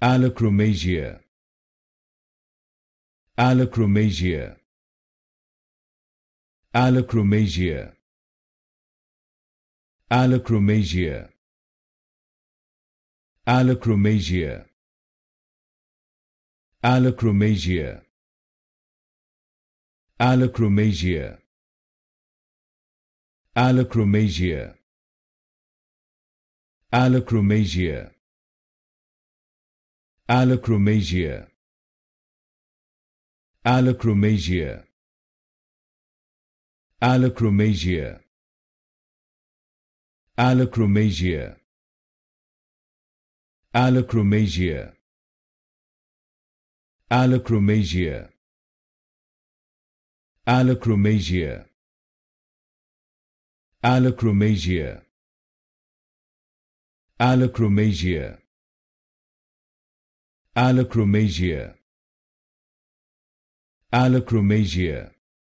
Allochromasia Allochromasia Allochromasia Allochromasia Allochromasia Allochromasia Allochromasia Allochromasia Allochromasia Allochromasia Allochromasia Allochromasia Allochromasia Allochromasia Allochromasia Allochromasia Allochromasia Allochromasia Allochromasia Allochromasia